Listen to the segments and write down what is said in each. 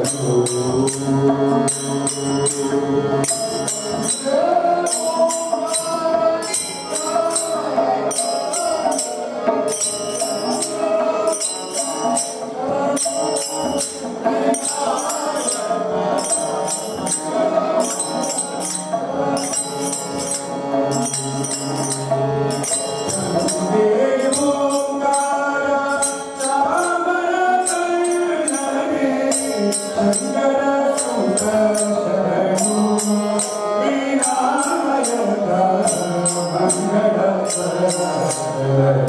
Oh Hallelujah.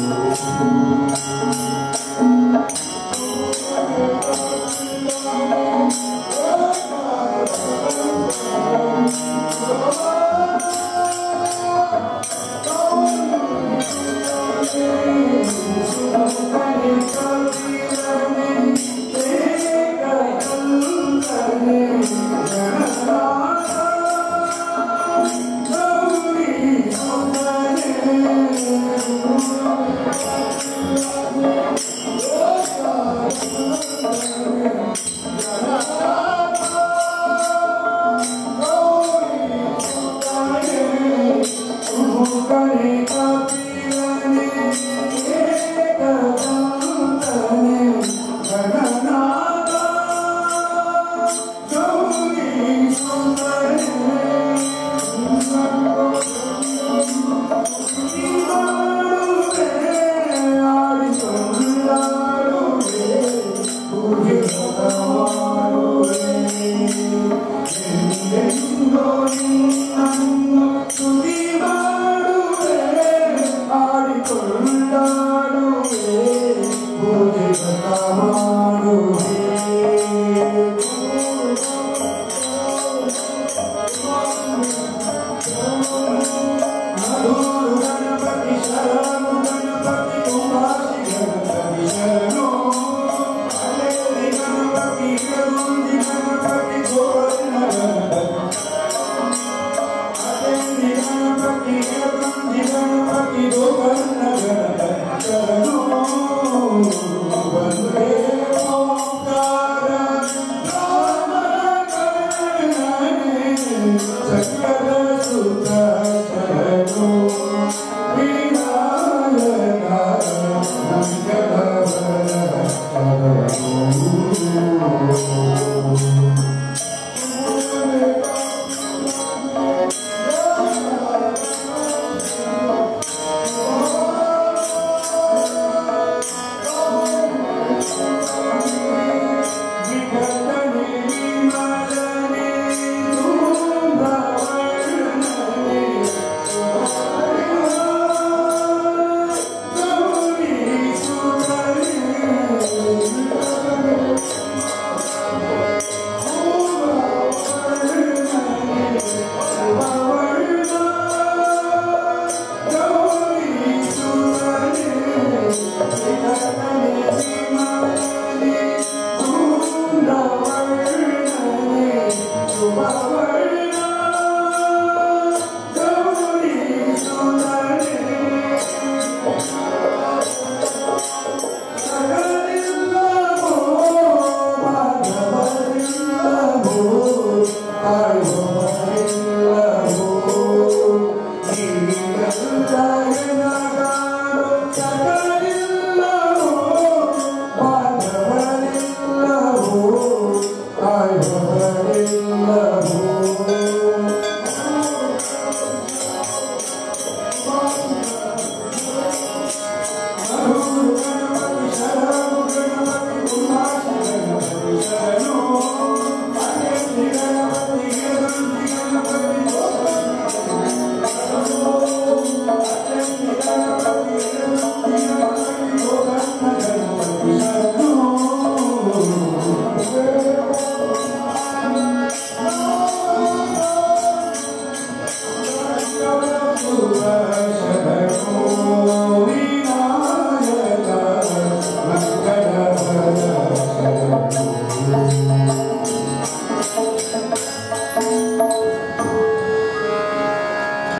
Oh, I